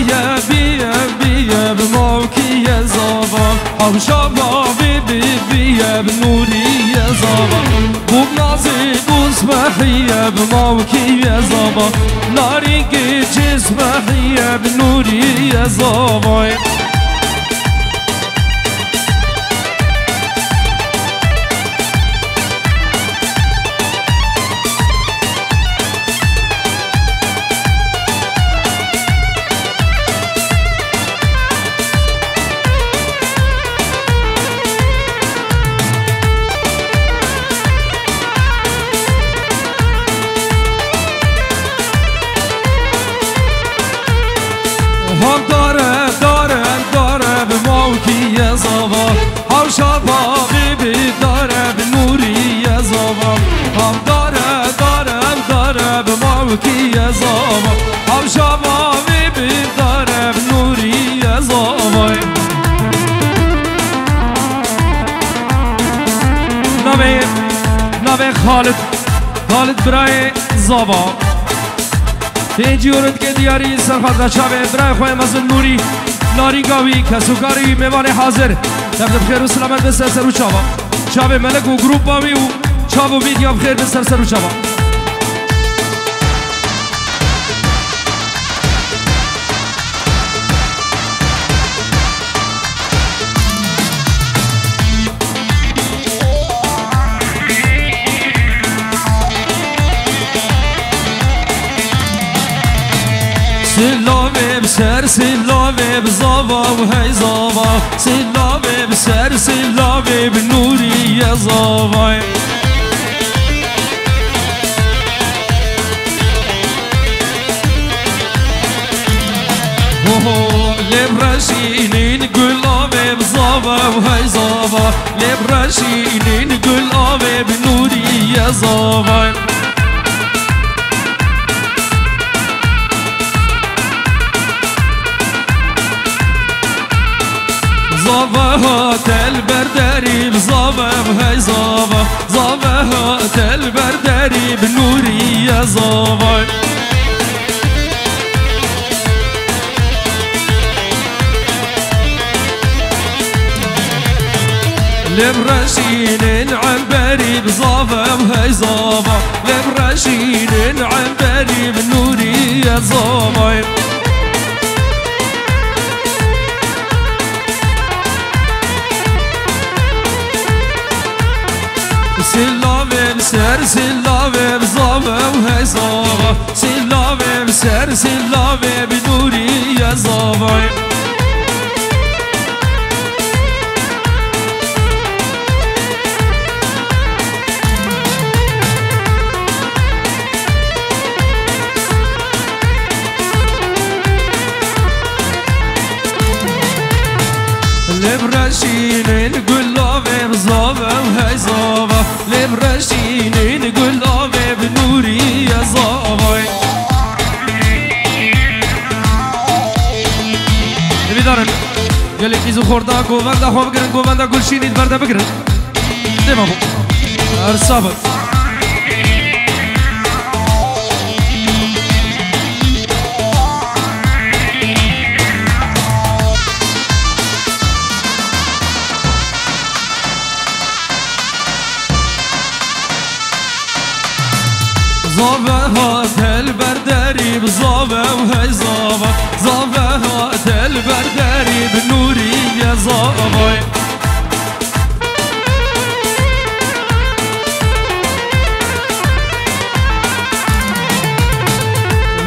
بيا بيا بيا بموكي يا زبر أو آه، شبابي بيا بنوري يا زبر وبنازي قسمحي يا بموكي يا زبر ناري جسمحي يا بنوري يا زبر خالد خالد برای زابا تیجی ورد که دیاری سرخط رچابه برای خواه مزن نوری ناری گاوی کسوکاری میوان حاضر دفت بخیر و سلامت به سر سر و چابا چابه ملک و گروپ باوی و چاب و ویدیو بخیر به سر سر و چابا سر سلاوه بزاوا و هی زاوا سلاوه بسر سلاوه بنوری زاوا لبرشینین گل آوه بزاوا و هی زاوا لبرشینین گل آوه بنوری زاوا زاوه تل بردری بزاوه هی زاوه زاوه تل بردری بنوری زاوه لبرشين عنبري بزافة وهي زافة لبرشين عنبري بنوري يا ser silla vem, sa vem, hej sa Silla ser silla گوونده خواه بگرن گوونده گلشینید برده بگرن دیما بو هر صابت زابه هات البرداري و های زابه زابه هات البرداري بنوري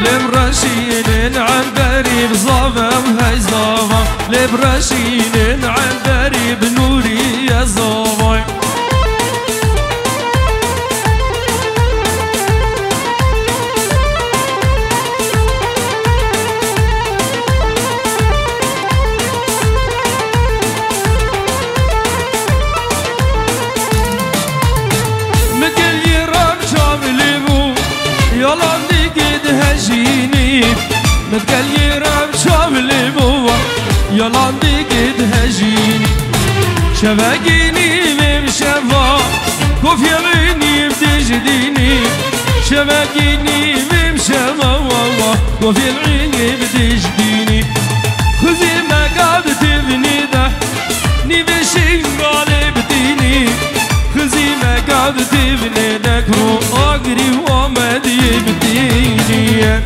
لبرشين عنبري بزابه وهي زابه لبرشين شبقيني بمشفا كوف يميني بتجديني شبقيني بمشفا كوف يميني بتجديني خذي ما قاد تبني ده نبشي غالب ديني خذي ما قاد تبني ده كرو أقري ومد يبديني شاوه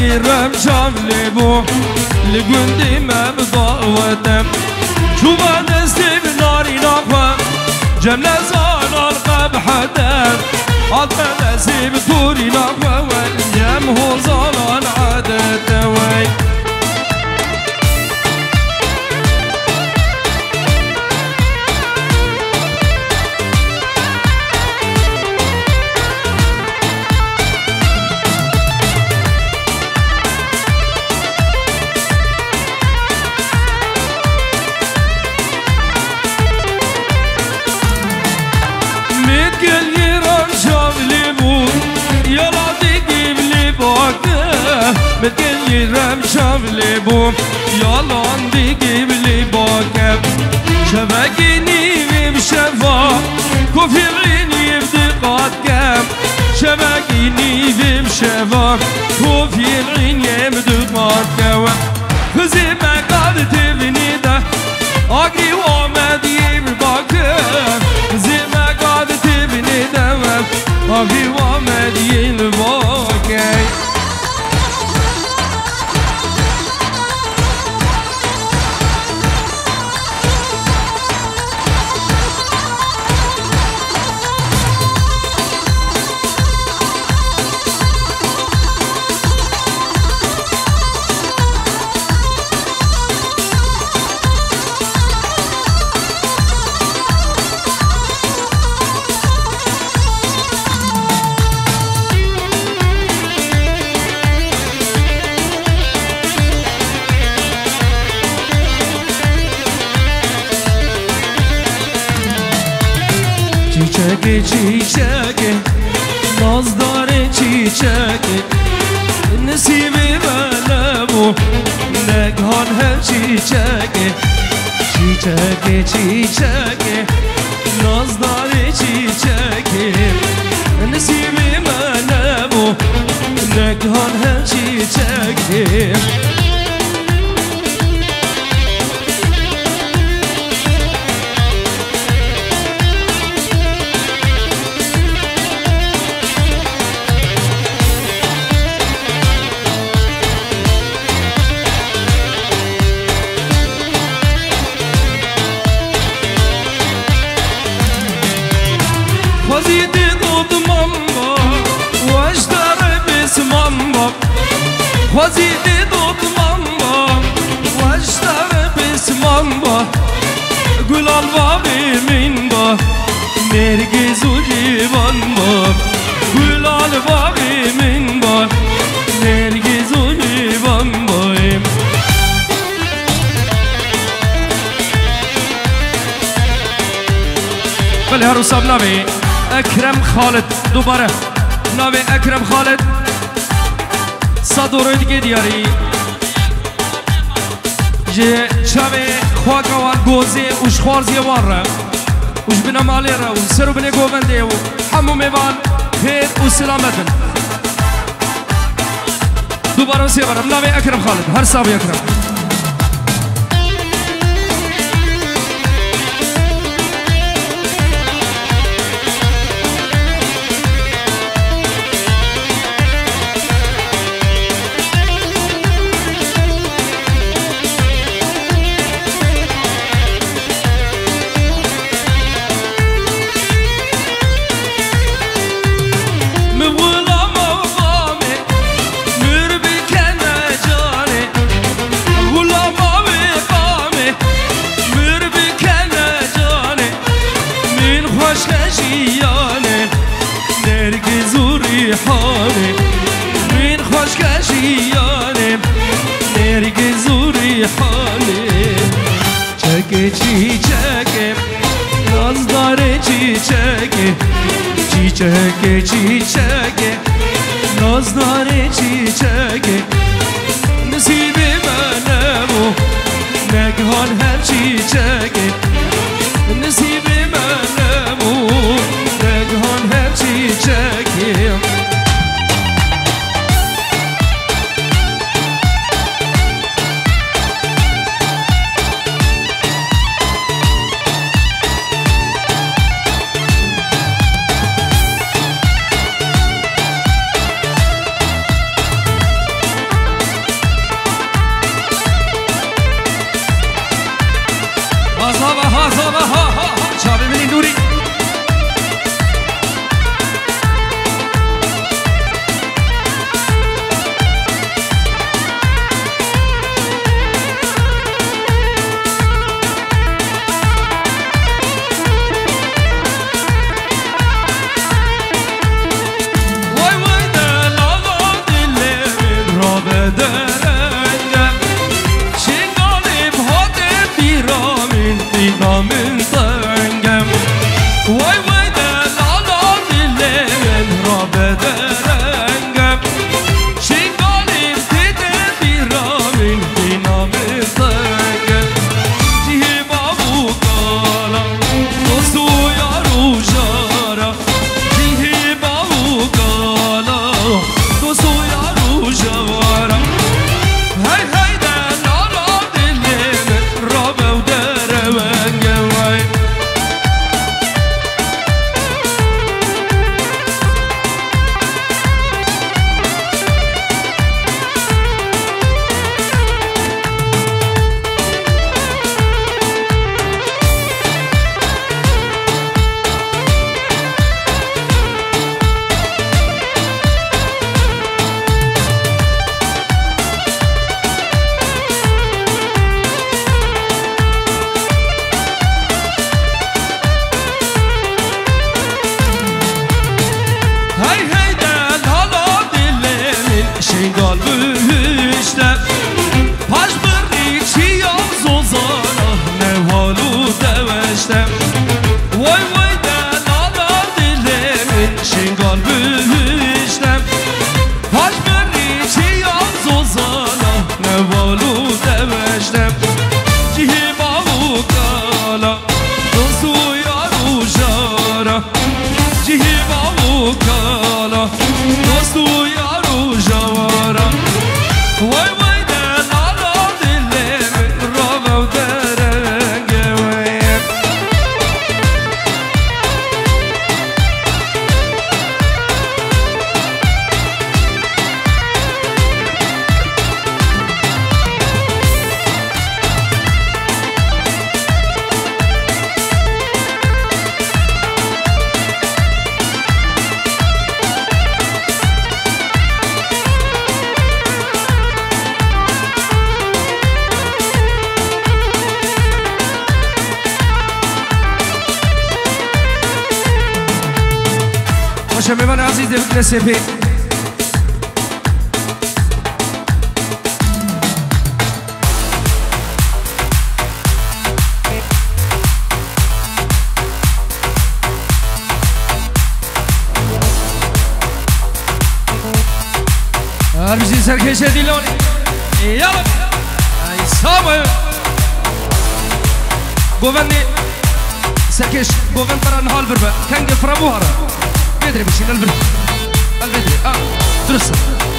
يرام شاف ليبو لقندي ما بضاوتهم شوف دستي بناري ناقوم جنة زان القب حدام عطنا نسيب طوري نقوى واليم هو ظلان عادة وي متقلي رم شافلي بوم يالان دي قبلي باكب شبكيني بمشفا كوفي العيني بدقات كم شبكيني بمشفا كوفي العيني بدقات كم خزي ما قاد تبني ده أقري ومدي بباكب خزي ما قاد تبني ده أقري ومدي الباكب چیچک صاحب ناوی اکرم خالد. دوباره ناوی اکرم خالد. صد و دیگه دیاری. جه چاوی خواگوان گوزی وش خوارزی وان را وش بنا مالی را و سرو بنا گوبنده و همو میوان خیر و سلامتن. دوباره سی برم ناوی اکرم خالد. هر صاحب اکرم. çiçeke çiçeğe Nazları çiçeke Çiçeke çiçeğe Nazları çiçeğe Nesibi benim bu Negihan her çiçeğe 苏亚 عزیز دیوید نسیفی هر بجی سرکشه دیلونی یالا ای سامو گووندی سرکش گووند بران حال بربه کنگ فرامو هره بدري بشين I'll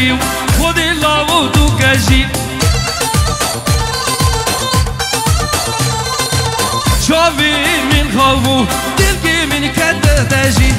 ودو كجي خذ الله ودو كجي شوفي من خوفو تلقي من كد تجي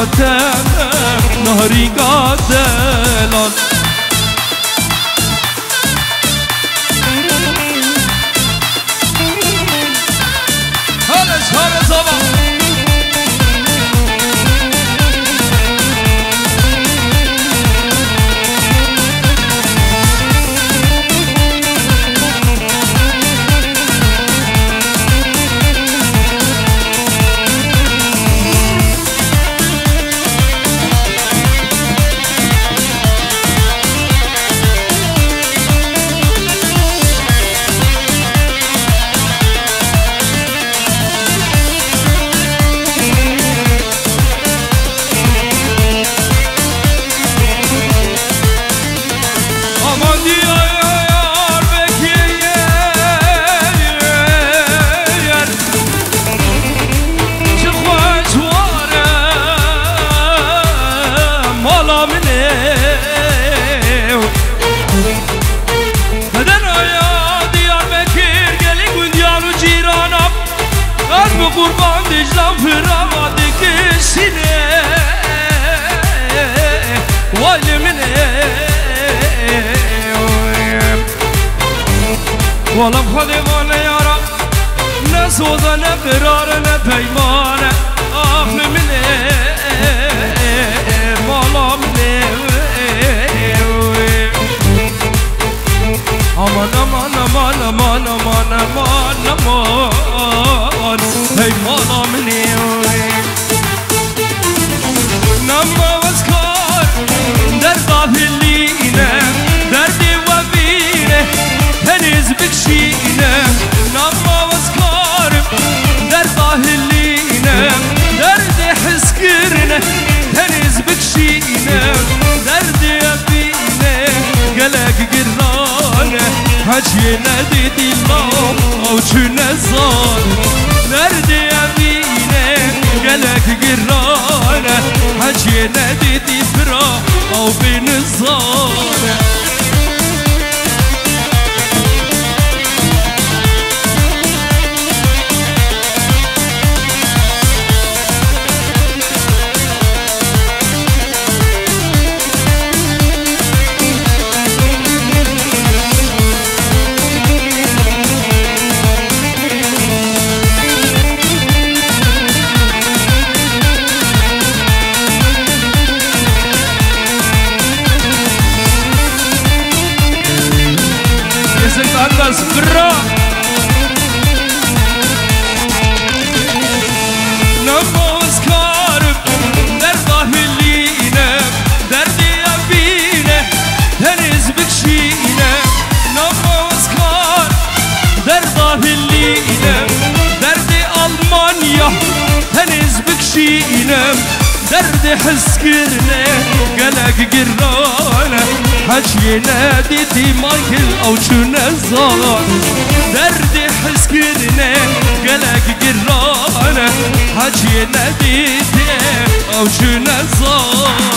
قاتم نهاری قاتم Hacı nerede dillam avcı nezar Nerede evine gelek girane Hacı nerede difra av benizar درد حس کرنه گلک گرانه حجی ندیدی مایکل أو چون زان درد حس گلک گرانه حجی ندیدی أو چون زان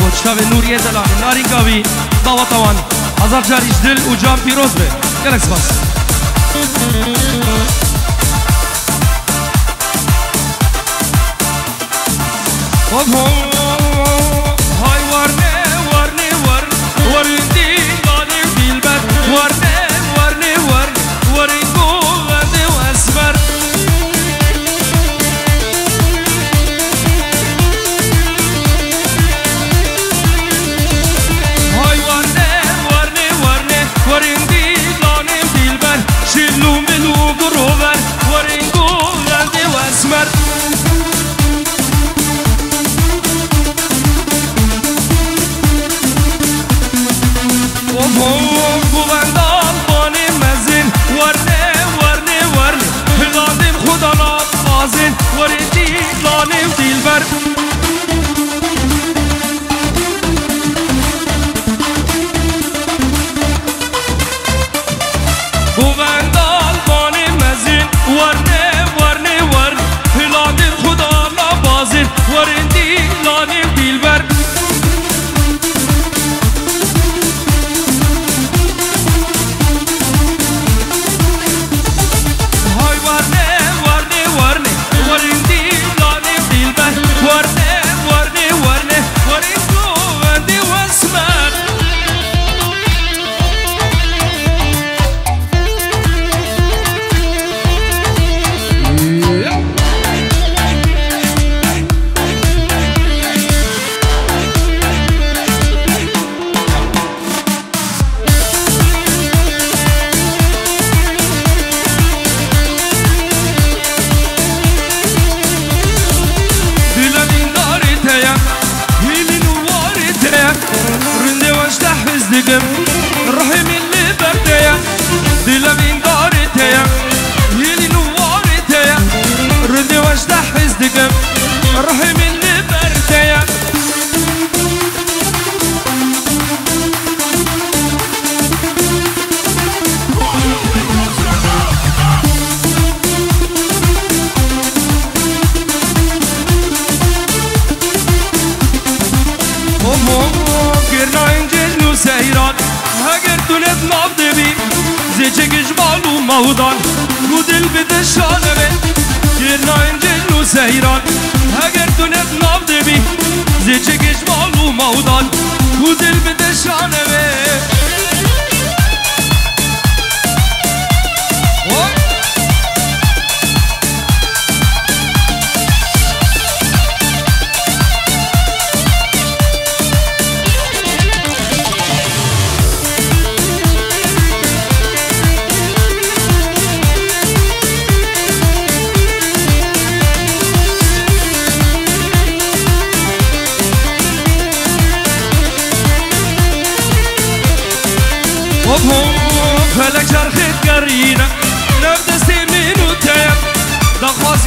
Boçkave Nur Yedelani, Naringavi, Davatavan, Azercar İcdil, Ucan Piroz Bey. Gerek bas. Hop hop. Hay var ne var ne var, var indi gani bilmez, var ne Illum il-ugu rover Waringu għandi wasmar Oh, Warne, warne, warne, ladim xudanat azin, waridi lanim dilber.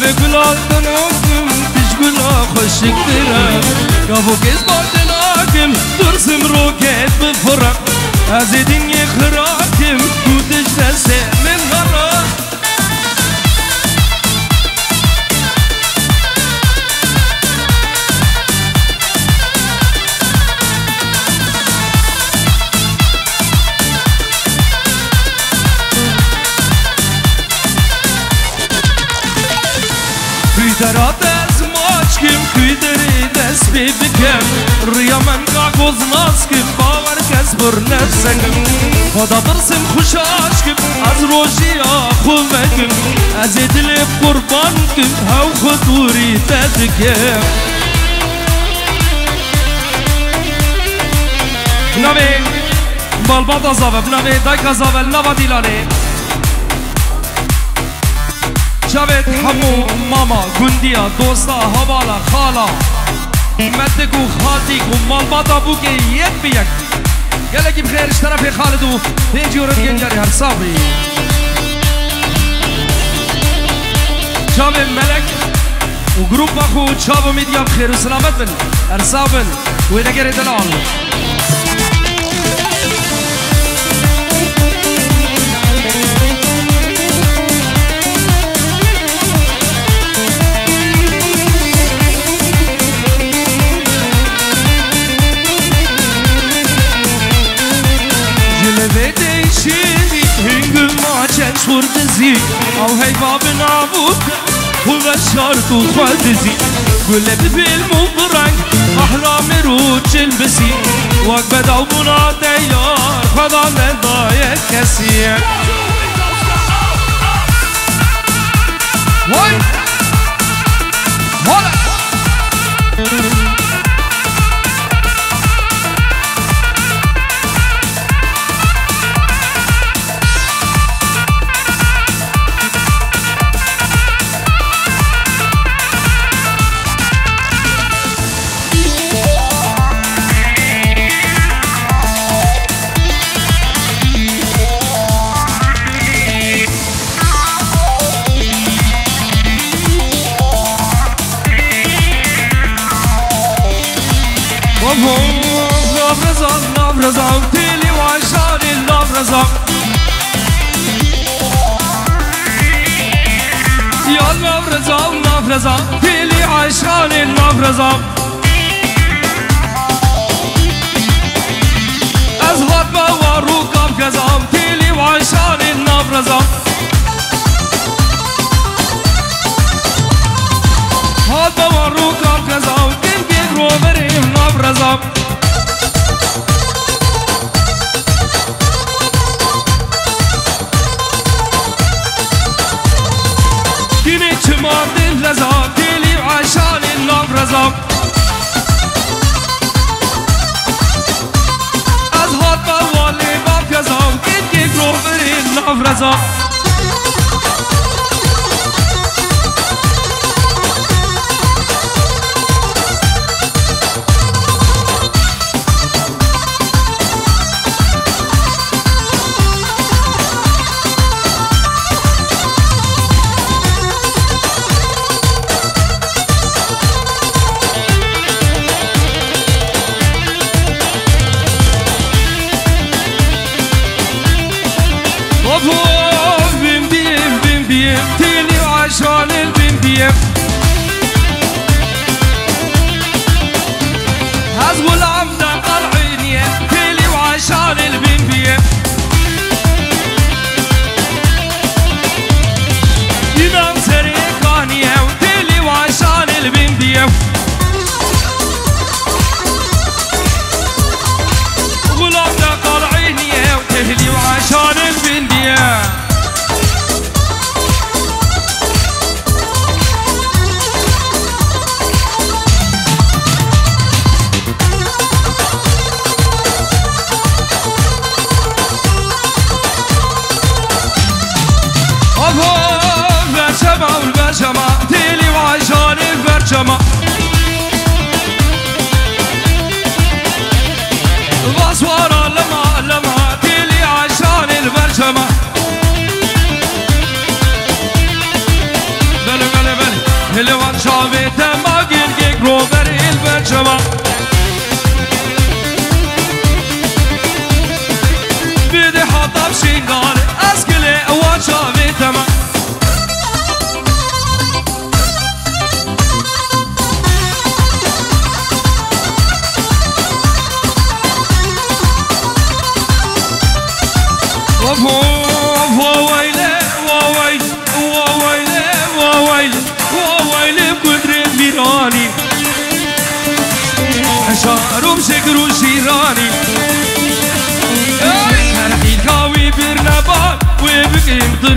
ve gül aldın özüm Piş güla hoşiktir Ya bu kez baktın hakim Dursun roket bir fırak. Ez edin بکم ریا من قاقوز ناسکم باور کس بر نفسنگم خدا برسم خوش آشکم از روشی آخومکم از دل قربان کم هاو خطوری تدکم نوی بالباد زاوه نوی دایک زاوه نوا دیلانه جاوید همو ماما گندیا دوستا حوالا خالا. مدگو خاطی کو مالبات آبو که یک بیک کی بخیرش طرفی خالدو. پیجی و رد گنجاری هر صابی جام ملک. و گروپ ما خود چابو میدیم خیر و سلامت بن. ارسابن و نگریدن دلال. دزی. أو هی باب نابود و بشارت و خواه دزی. گله ببیل مو برنگ احرام رو جلبسی وقت بداو بنا دیار خدا کسی وای! وای! رزاق مفرزا پیلی عشقان مفرزا از حد و رو کام کزام پیلی و عشقان مفرزا حد و رو کام کزام دین دین رو بریم مفرزا الله رزاق. از هات با والی با پیزاق گیت یک رو بری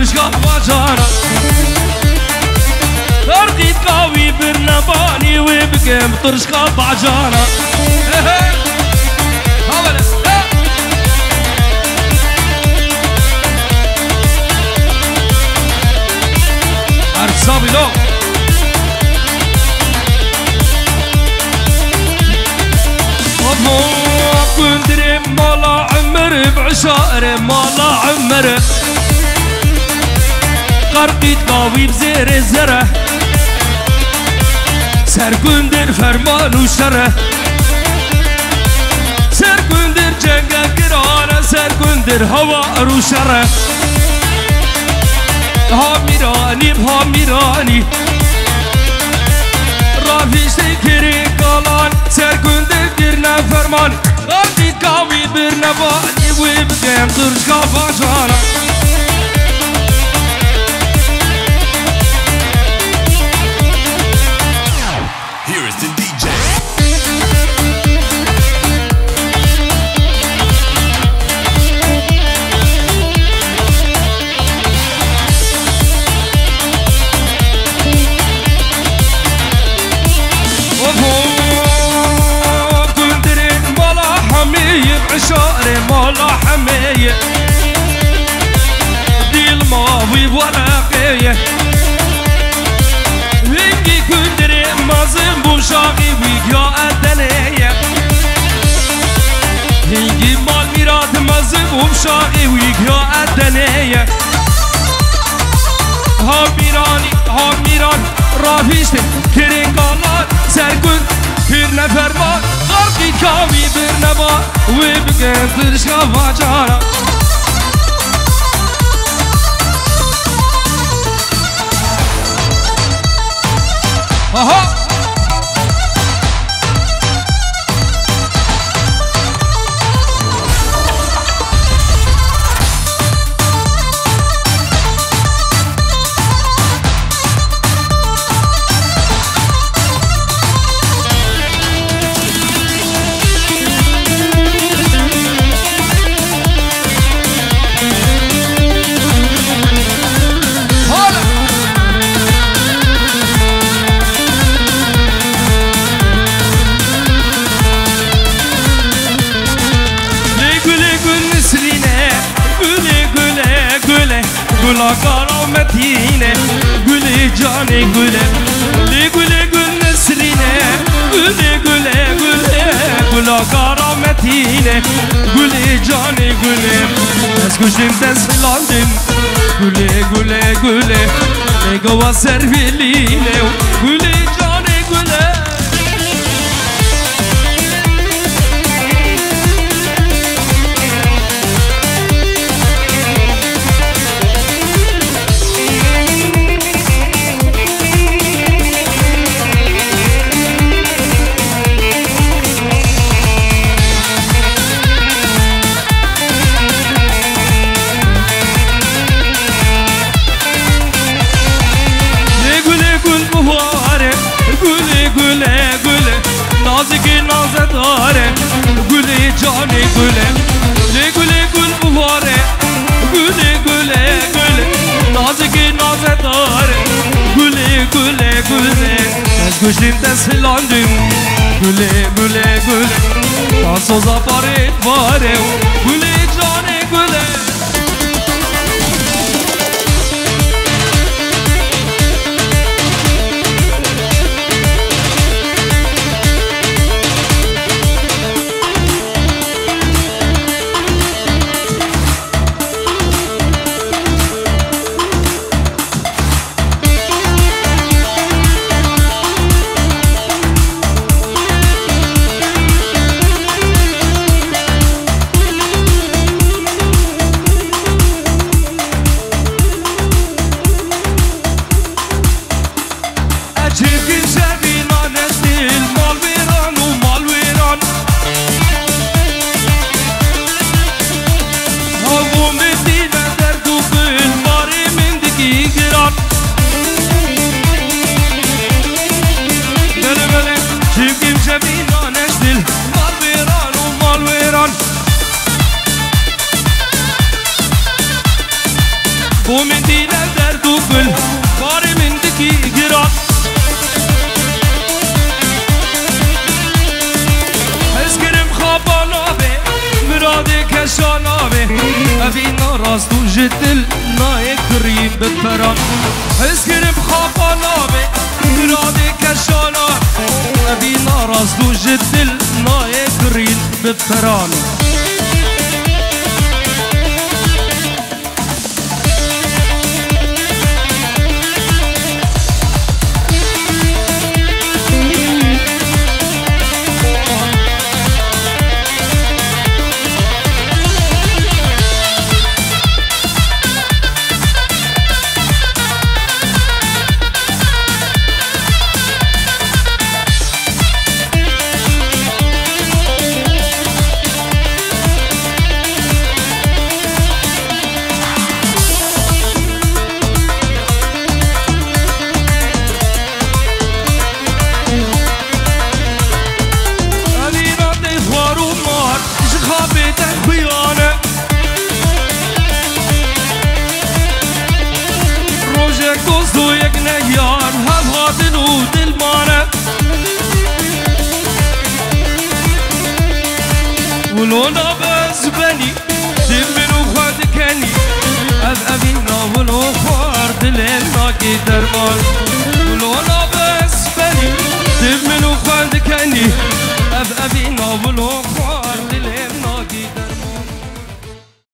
بازا ترشقا باجانا أرقيت قوي برنباني وبقيم ترشقا باجانا صابي لو. كندري مالا عمر بعشائر مالا عمر. قرقید ماویم زیر زره سرگندر فرمان و شره سرگندر جنگ گرانه سرگندر هوا رو شره ها میرانیم ها میرانی رافیش کری کالان سرگندر در نفرمان قرقید کاوی بر نبانی و بگم ترش مازن بوشاقي ويجا أدنية ها ميراني ها ميران راهيشتن كرينكالات سرگون پیر نفرمان غرقی کامی بر نبا و بگن ترشا واجارا آها گلا hasretine Güle cane güle Güle güle gül nesrine Güle güle güle Güle karametine Güle cane güle. Ez güçlümden silandım Güle güle güle Ne gava serviline Güle cane نازکی نازه داره گلی جانی گله لی گلی گل بواره گلی گله گله نازکی نازه داره گلی گله گله از گوشیم تسلاندیم گله گله گله تا سوزا پاره باره گلی كريم بالفران اسكرم خابانا بي مرادي كشانا افينا راستو جدل ناي كريم بالفران